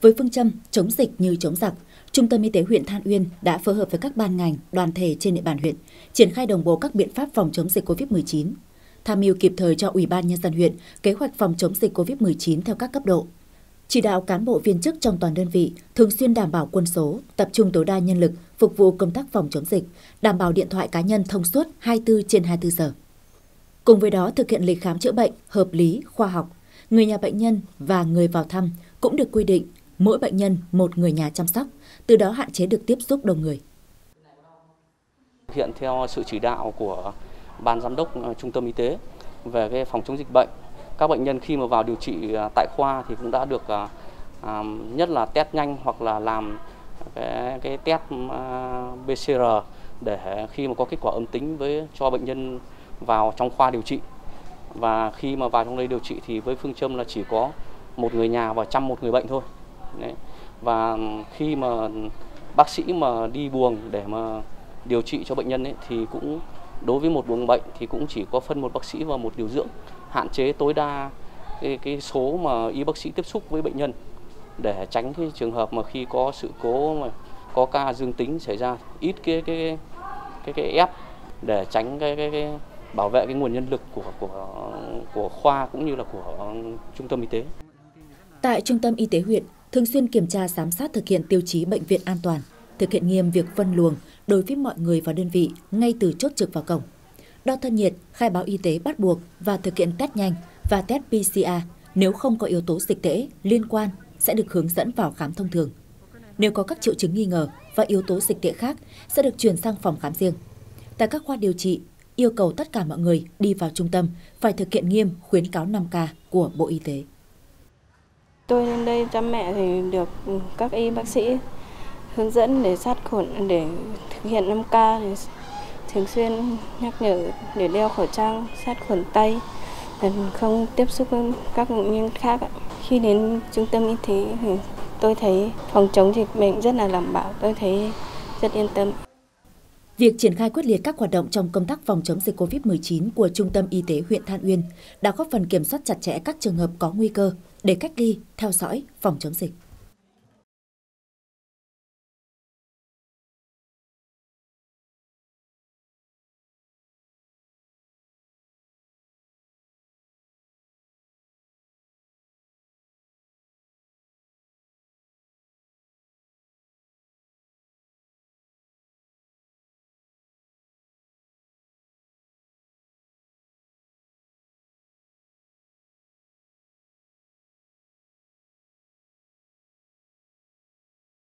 Với phương châm chống dịch như chống giặc, Trung tâm Y tế huyện Than Uyên đã phối hợp với các ban ngành, đoàn thể trên địa bàn huyện, triển khai đồng bộ các biện pháp phòng chống dịch COVID-19, tham mưu kịp thời cho Ủy ban Nhân dân huyện kế hoạch phòng chống dịch COVID-19 theo các cấp độ. Chỉ đạo cán bộ viên chức trong toàn đơn vị thường xuyên đảm bảo quân số, tập trung tối đa nhân lực phục vụ công tác phòng chống dịch, đảm bảo điện thoại cá nhân thông suốt 24 trên 24 giờ. Cùng với đó thực hiện lịch khám chữa bệnh hợp lý, khoa học, người nhà bệnh nhân và người vào thăm cũng được quy định mỗi bệnh nhân một người nhà chăm sóc, từ đó hạn chế được tiếp xúc đông người. Hiện theo sự chỉ đạo của ban giám đốc ờ, trung tâm y tế về cái phòng chống dịch bệnh, các bệnh nhân khi mà vào điều trị ờ, tại khoa thì cũng đã được ờ, nhất là test nhanh hoặc là làm cái, cái test PCR để khi mà có kết quả âm tính với cho bệnh nhân vào trong khoa điều trị và khi mà vào trong đây điều trị thì với phương châm là chỉ có một người nhà và chăm một người bệnh thôi Đấy. và khi mà bác sĩ mà đi buồng để mà điều trị cho bệnh nhân ấy, thì cũng đối với một buồng bệnh thì cũng chỉ có phân một bác sĩ và một điều dưỡng hạn chế tối đa cái, cái số mà y bác sĩ tiếp xúc với bệnh nhân để tránh cái trường hợp mà khi có sự cố mà có ca dương tính xảy ra ít cái cái cái cái ép để tránh cái cái, cái bảo vệ cái nguồn nhân lực của của của khoa cũng như là của trung tâm y tế. Tại trung tâm y tế huyện, thường xuyên kiểm tra giám sát thực hiện tiêu chí bệnh viện an toàn, thực hiện nghiêm việc phân luồng đối với mọi người vào đơn vị ngay từ chốt trực vào cổng. Đo thân nhiệt, khai báo y tế bắt buộc và thực hiện test nhanh và test PCR nếu không có yếu tố dịch tễ liên quan sẽ được hướng dẫn vào khám thông thường. Nếu có các triệu chứng nghi ngờ và yếu tố dịch tễ khác sẽ được chuyển sang phòng khám riêng. Tại các khoa điều trị, yêu cầu tất cả mọi người đi vào trung tâm phải thực hiện nghiêm khuyến cáo 5K của Bộ Y tế. Tôi lên đây chăm mẹ thì được các y bác sĩ hướng dẫn để sát khuẩn để thực hiện 5K thì thường xuyên nhắc nhở để đeo khẩu trang, sát khuẩn tay và không tiếp xúc với các bệnh nhân khác. Khi đến trung tâm y tế thì tôi thấy phòng chống dịch bệnh rất là đảm bảo, tôi thấy rất yên tâm. Việc triển khai quyết liệt các hoạt động trong công tác phòng chống dịch COVID-19 của Trung tâm Y tế huyện Than Uyên đã góp phần kiểm soát chặt chẽ các trường hợp có nguy cơ để cách ly, theo dõi, phòng chống dịch.